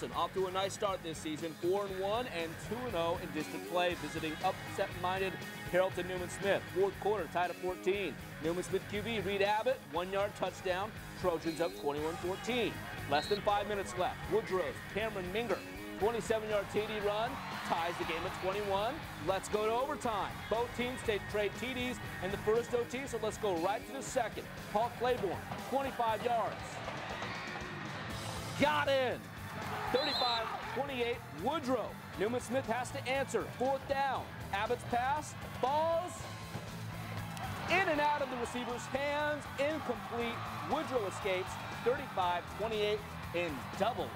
Wilson off to a nice start this season, 4-1 and 2-0 in district play, visiting upset-minded Carrollton Newman Smith. Fourth quarter, tied at 14. Newman Smith QB Reed Abbott, one-yard touchdown. Trojans up 21-14. Less than five minutes left. Woodrow's Cameron Minger, 27-yard TD run, ties the game at 21. Let's go to overtime. Both teams take trade TDs in the first OT, so let's go right to the second. Paul Claiborne, 25 yards. Got in. 35-28, Woodrow. Newman Smith has to answer. Fourth down. Abbott's pass, balls in and out of the receiver's hands, incomplete. Woodrow escapes 35-28 in double.